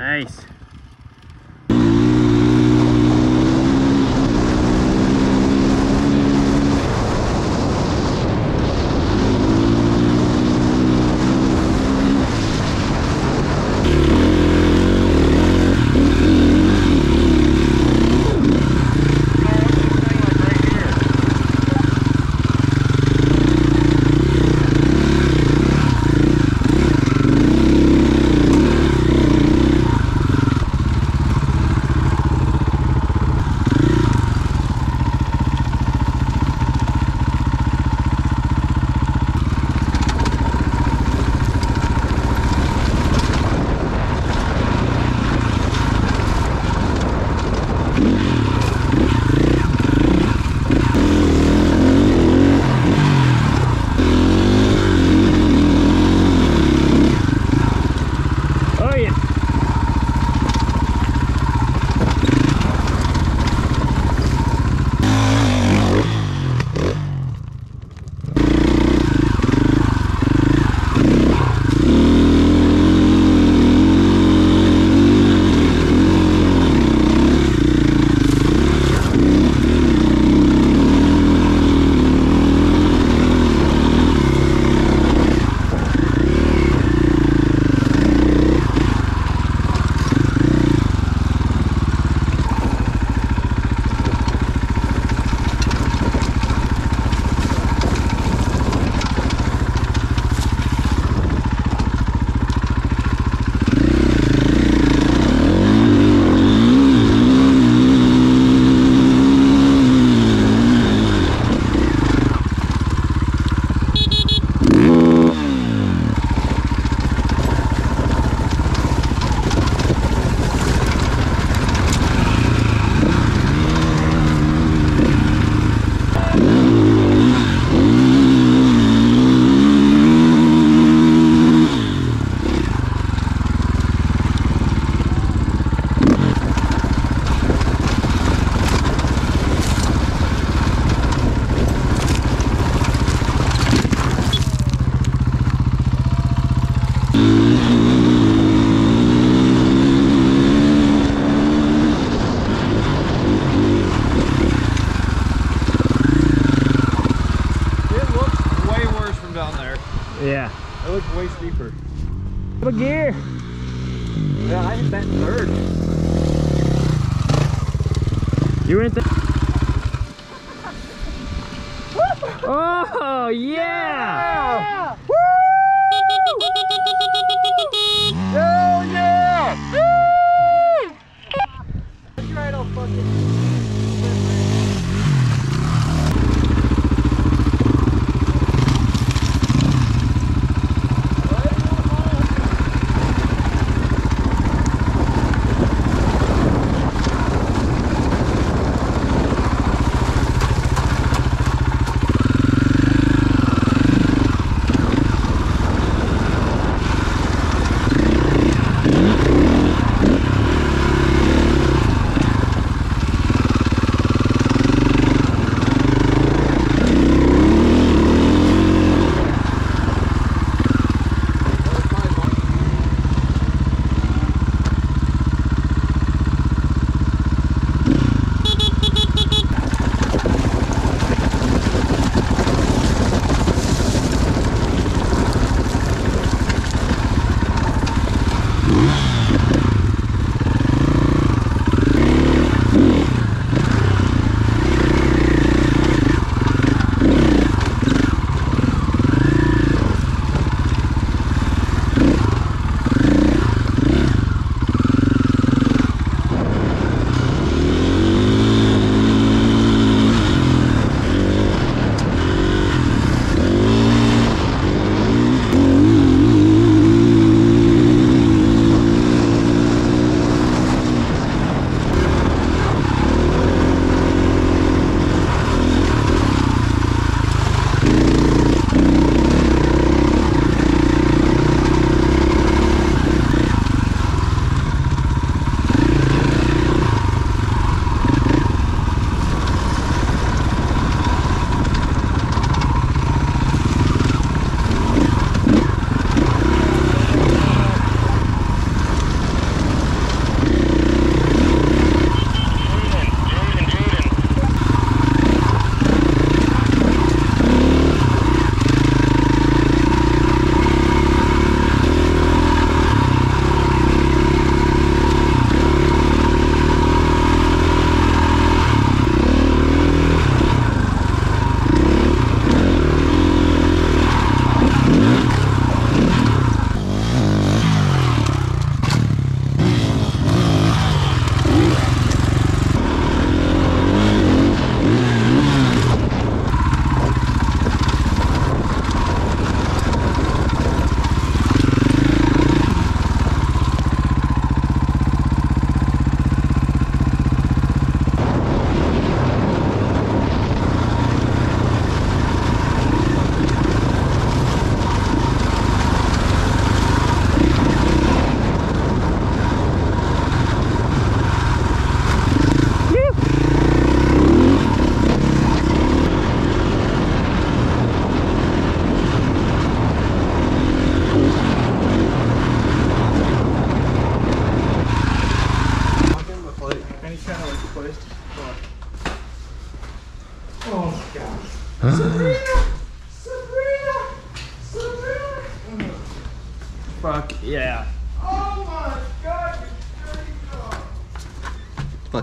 Nice.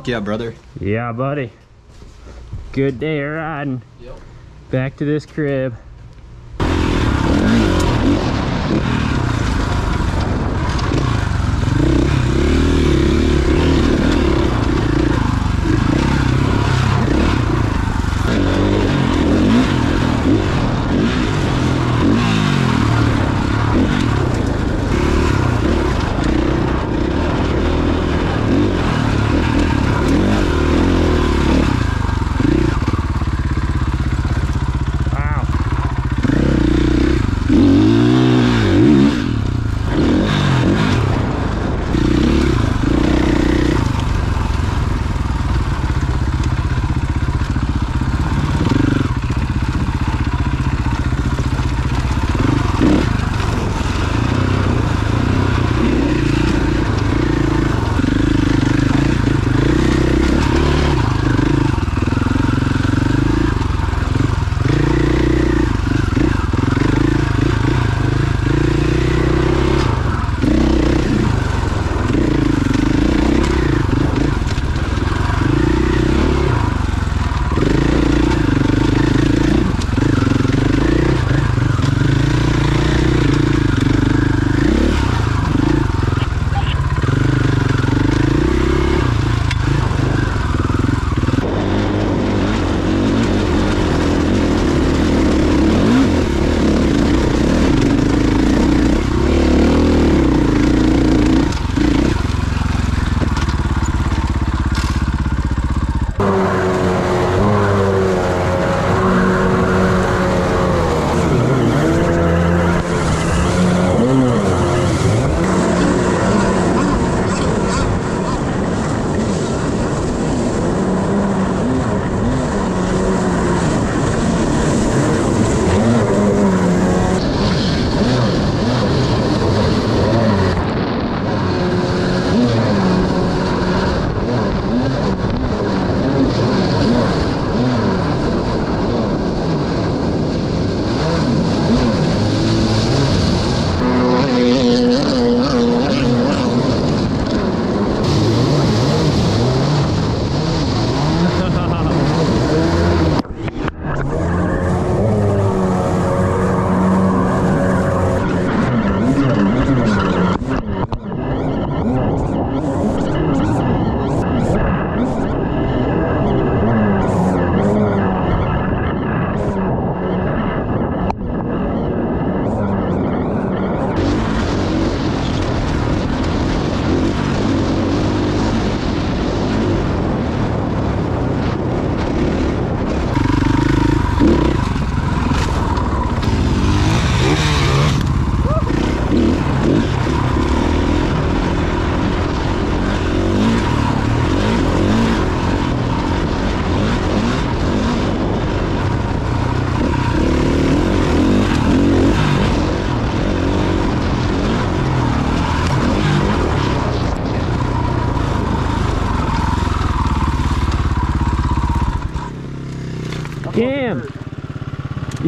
Fuck yeah, brother. Yeah, buddy. Good day riding. Yep. Back to this crib.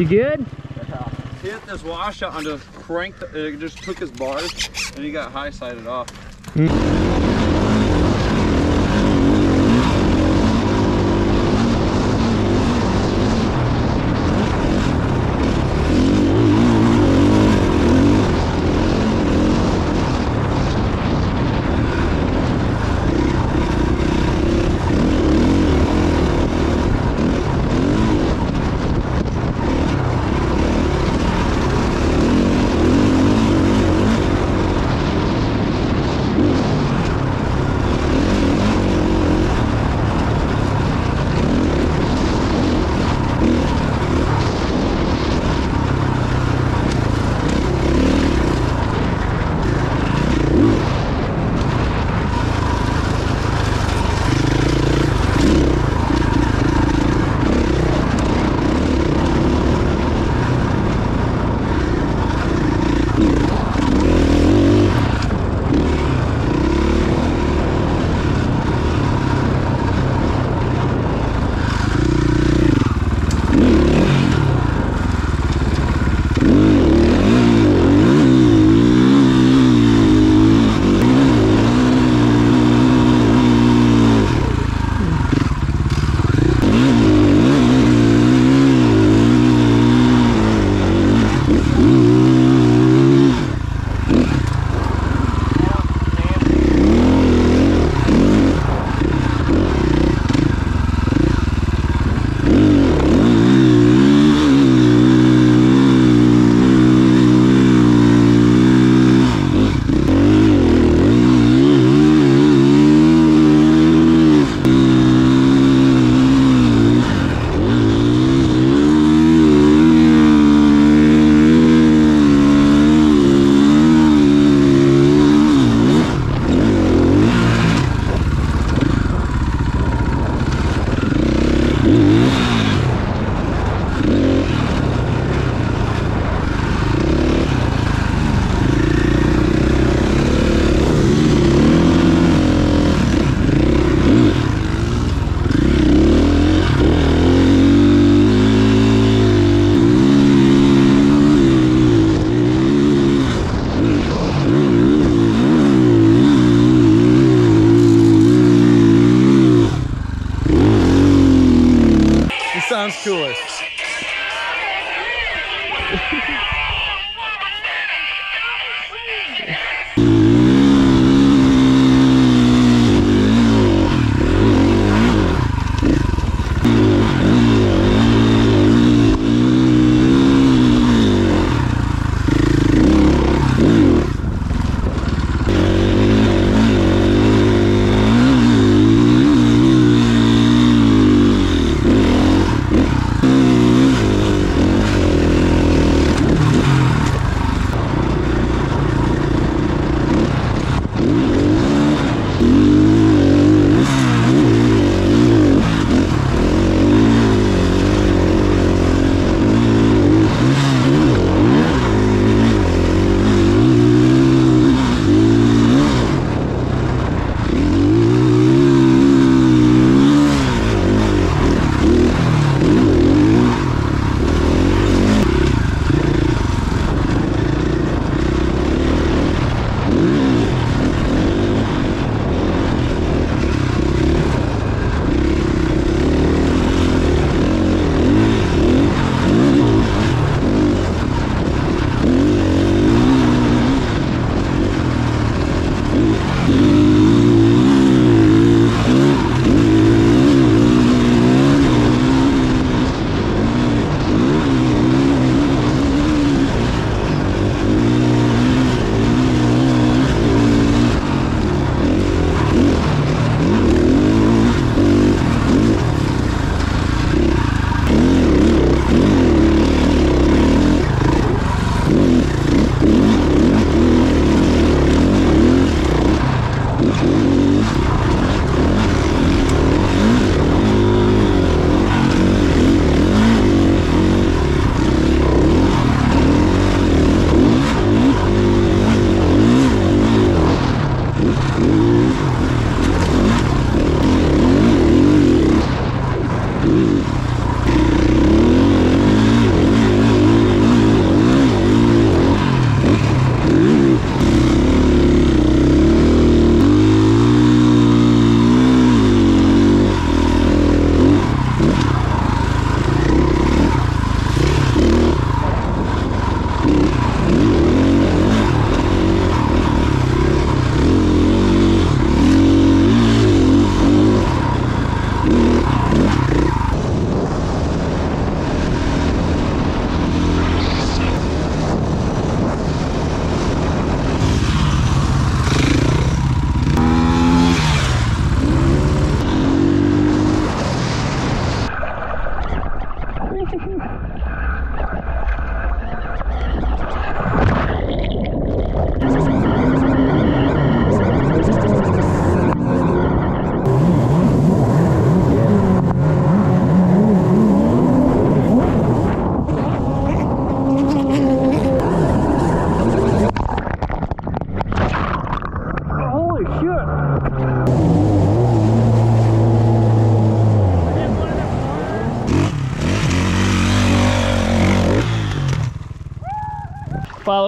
You good? He hit this washout and just cranked, uh, it just took his bars and he got high sided off. Holy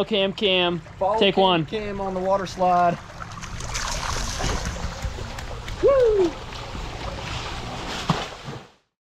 Follow Cam Cam. Follow Take Cam one. Cam on the water slide.